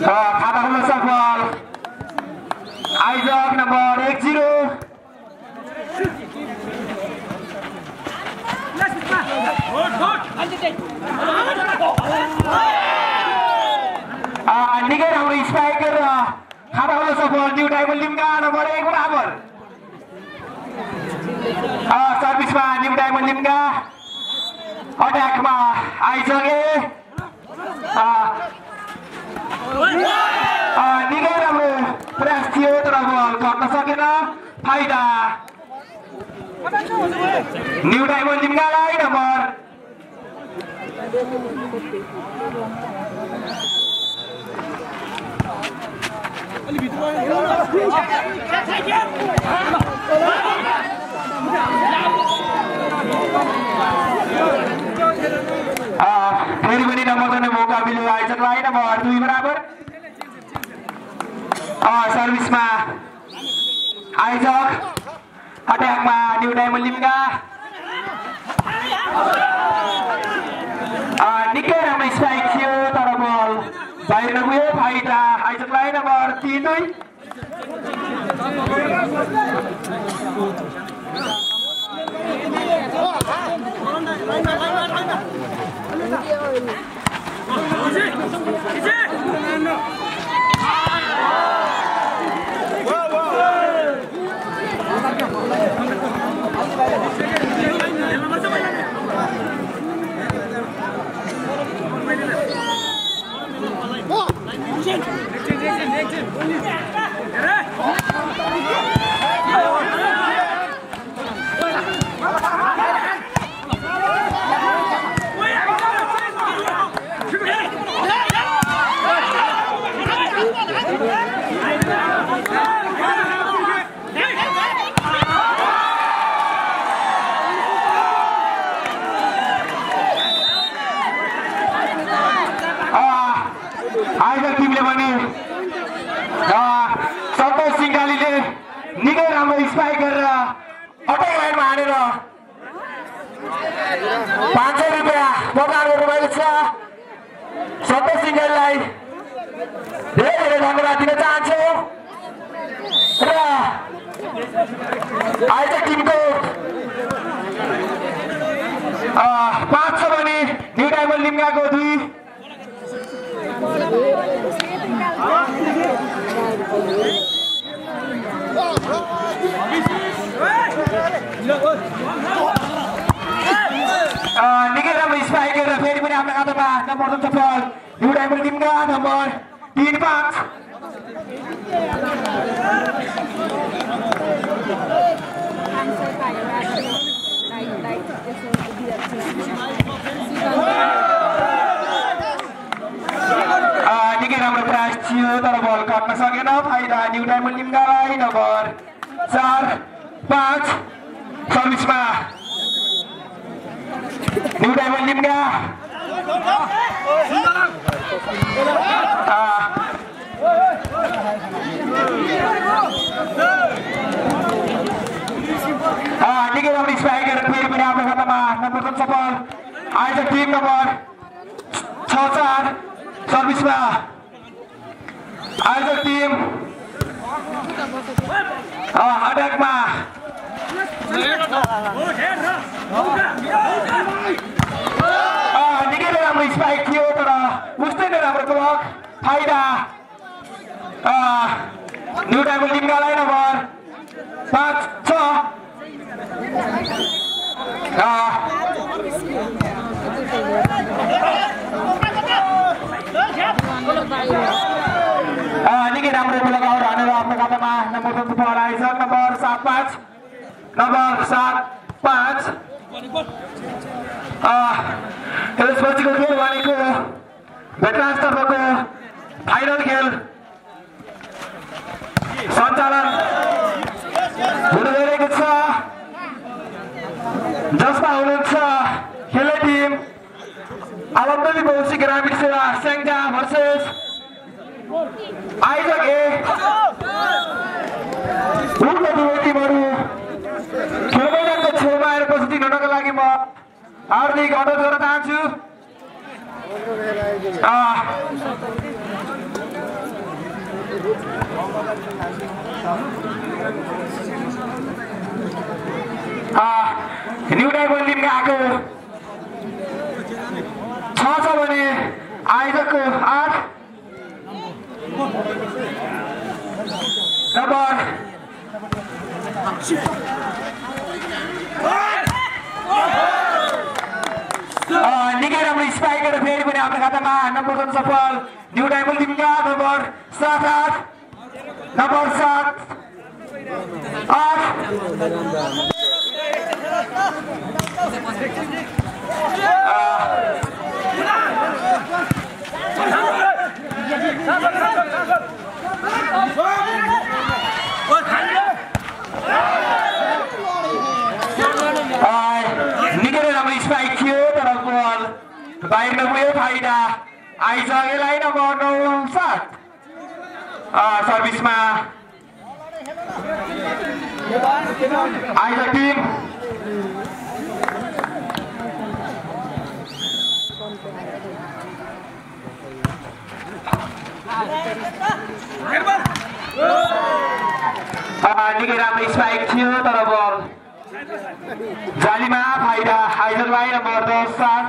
자, 가방 한번 쌓고 아이작 넘버 1 0 अब स्ट्राइकर खाता हुन सफल न्यु टाइमको लिम्गान बढेको बराबर सर्भिसमा न्यु टाइमको लिम्गा अट्याकमा आइसके निकै राम्रो प्रयास थियो तर अब गर्न सकेन फाइदा न्यु टाइमको लिम्गालाई नम्बर फेरि पनि नम्बर गर्ने मौका मिल्यो आइजकलाई नम्बर दुई बराबर सर्भिसमा आइजक अट्याकमा न्यु डायमन्ड लिम्का निकै राम्रो स्ट्राइक थियो तर बल बाहिर गयो फाइदा आइजकलाई नम्बर तिन दुई आइजक टिमले पनि सन्तोष सिंगालीले निकै राम्रो स्पाइक गरेर अटै लाइनमा हानेर पाँच सय रुपियाँ प्रदान गर्नुभएको छ। सन्तोष सिंगालीलाई धेरै धेरै धन्यवाद दिन चाहन्छु। र आइजक टिमको पाँच छ भने न्यु डायमन्ड लिम्गाको दुई निकै राम्रो स्पाइक गरेर फेरि पनि आफ्नो नम्बर सफल न्यु डायमन्ड टिमका नम्बर तिन पाँच निकै राम्रो प्रयास थियो तर बल काट्न सकेन फाइदा न्यु डायमन्ड लिम्गालाई नम्बर चार पाँच सर्भिसमा न्यु डायमन्ड लिम्गा निकै राम्रो स्ट्राइक गरेर फेरि पनि आफ्नो खातामा नम्बर सफल आइज टिम नम्बर छ चार सर्भिसमा आइज टिम अट्याकमा निकै नै राम्रो स्पाइक थियो तर उस्तै नै राम्रो ब्लक फाइदा न्यु डायमन्ड लिम्गालाई नम्बर पाँच छ निकै राम्रो लगाएर हानेर आफ्नो खातामा नम्बर सन्तुफल आएछ नम्बर सात पाँच. नम्बर सात पाँच. त्यसपछिको खेल भनेको फाइनल खेल सञ्चालन हुन गइरहेको छ जसमा हुनुहुन्छ खेल्ने team Bausi Gramin Seva Sengja versus Isaac A. उक्त दुवै टिमहरू खेल मैदानको छेउमा आएर उपस्थित हुनका लागि म हार्दिक अनुरोध गर्न चाहन्छु न्यु आएको छ छ भने आयोजकको आठ। नम्बर निकै राम्रो स्पाइक गरेर फेरि पनि आफ्नो खातामा नम्बर गर्नु सफल न्यु डाइमन्ड टिमका नम्बर सात आठ नम्बर सात आठ। निकै राम्रो स्पाइक थियो तर बल बाहिर नगयो फाइदा आइसकेलाई नम्बर नौ सात सर्भिसमा आइज टिम निकै राम्रो स्पाइक थियो तर बल फाइदा आइजकलाई नम्बर दस सात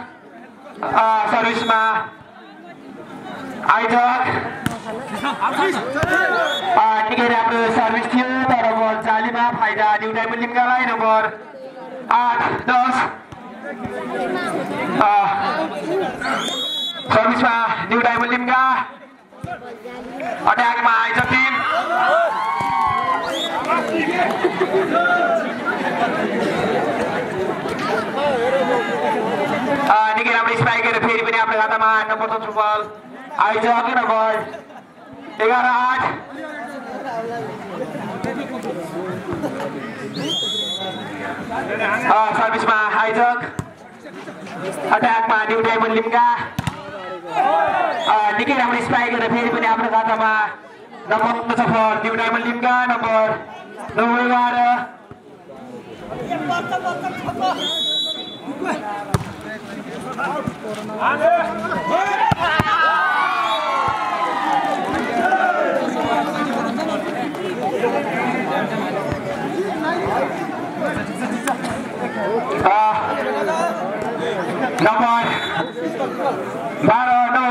सर्भिसमा आइजक निकै राम्रो सर्भिस थियो तर बल जालीमा फाइदा न्यु डायमन्ड लिम्कालाई नम्बर आठ दस सर्भिसमा न्यु डायमन्ड लिम्का अट्याकमा आइजक टिम गरेर फेरि पनि आफ्नो खातामा नम्बर दोस्रो बल आइजक नम्बर एघार आठ सर्भिसमा आइजक अट्याकमा न्यु डायमन्ड लिम्का निकै राम्रो स्ट्राइक गरेर फेरि पनि आफ्नो खातामा नम्बर सफल न्यु डायमन्ड लिम्का नम्बर नौ एघार नम्बर बाह्र नौ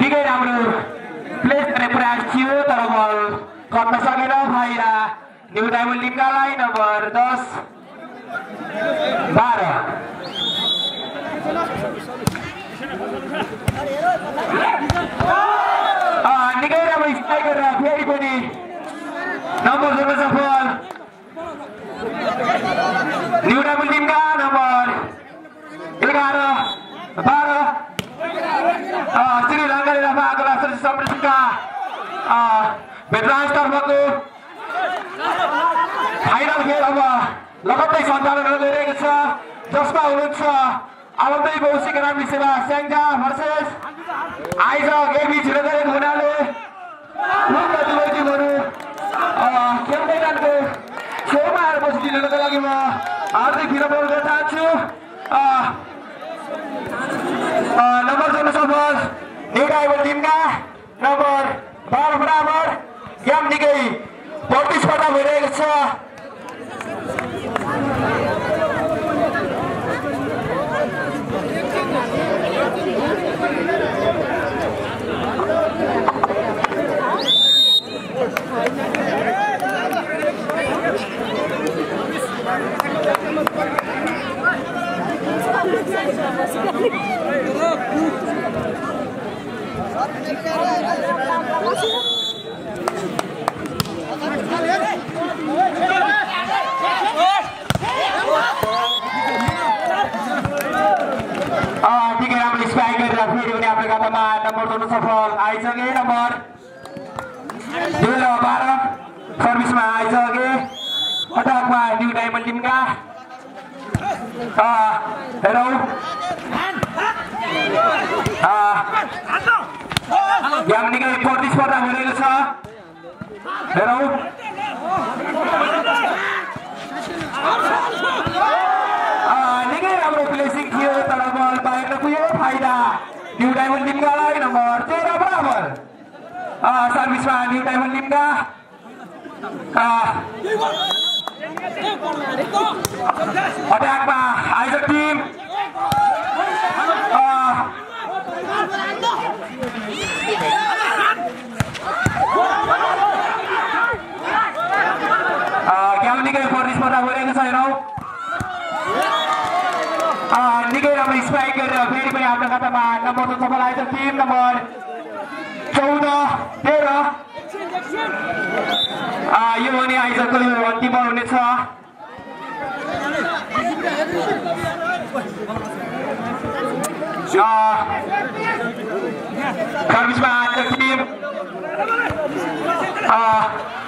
निकै राम्रो प्लेस गर्ने प्रयास थियो तर बल गर्न सकेन भाइरा न्यु डायमन्ड लिम्कालाई नम्बर दस बाह्र निकै राम्रो स्ट्राइक गरेर फेरि पनि नम्बर जोड्न सफल न्यु डायमन्ड लिम्का नम्बर एघार बाह्र श्रीलङ्काले राफाको राष्ट्रिय सम्प्रेषणका भेटरान्स तर्फको फाइनल खेल अब लगत्तै सञ्चालन गइरहेको छ जसमा हुनुहुन्छ आलम्दै बहुसी ग्रामीण सेवा स्याङ्जा भर्सेस आइज छिटो गरेको हुनाले टिमहरू खेल मैदानको छेउमा आएर बसिदिनुको लागि म हार्दिक विनम्र गर्न चाहन्छु नम्बर जोड्न सफल न्युटाइबल टिमका। नम्बर बाह्र बराबर गेम निकै प्रतिस्पर्धा भइरहेको छ निकै पनि आफ्नो खातामा नम्बर जोड्नु सफल आइसके नम्बर दुई नम्बर बाह्र सर्भिसमा आइसके अटकमा न्यु डायमन्ड टिमका हेरौँ यहाँ निकै प्रतिस्पर्धा भइरहेको छ हेरौँ निकै राम्रो प्लेसिङ थियो तर बल बाहिर पुग्यो फाइदा न्यु डायमन्ड टिमका लागि नम्बर तेह्र बराबर सर्भिसमा न्यु डायमन्ड टिमका अट्याकमा आइज टिम ज्ञान निकै प्रतिस्पर्धा भइरहेको छ हेरौँ निकै राम्रो स्ट्राइक गरेर फेरि पनि आफ्नो खातामा नम्बर त सफल आएछ टिम नम्बर चौध तेह्र यो भने आइसक्यो यो अन्तिम बल हुनेछ सर्भिसमा आएको टिम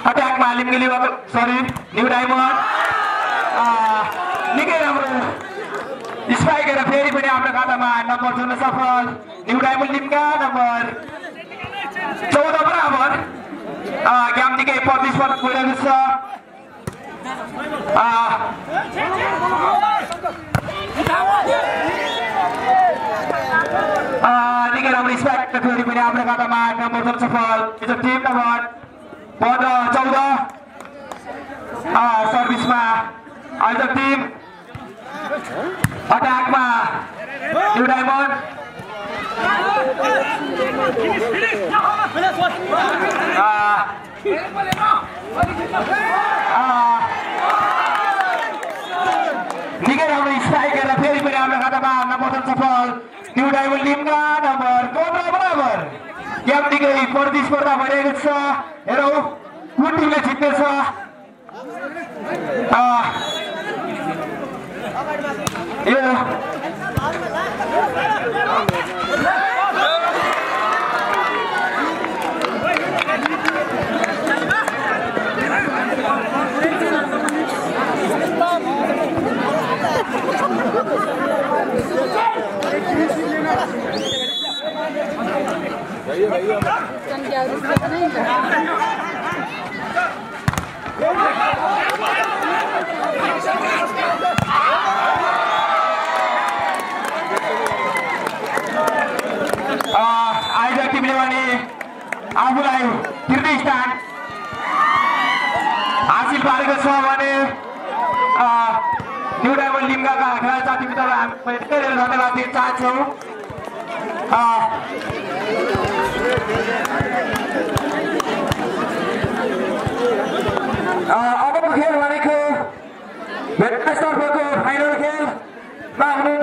अट्याकमा सरी न्यु स्ट्राइक गरेर फेरि पनि आफ्नो खातामा नम्बर छुन सफल न्यु डायमन्ड टिमका नम्बर चौध बराबर गेम निकै प्रतिस्पर्धा भइरहेको छ निकै राम्रो स्ट्राइक फेरि पनि आफ्नो खातामा नम्बर छुन सफल यो टिम नम्बर पन्ध्र चौध सर्भिसमा आज टिम अट्याकमा न्यु डायमन्ड निकै राम्रो स्ट्राइक गरेर फेरि पनि हाम्रो खातामा नम्बर सफल न्यु डायमन्ड टिमका नम्बर पन्ध्र बराबर गेम निकै प्रतिस्पर्धा भइरहेको छ हेरौँ कुन टिमले जित्नेछ यो आइज टिमले भने आफूलाई कीर्ति स्थान हासिल पारेको छ भने न्यु डायमन्ड लिङ्गाका खेलाडी साथीभित्र हामी धेरै धन्यवाद दिन चाहन्छौँ। अबको खेल भनेको भेटतर्फको फाइनल खेलमा हुनुहुन्छ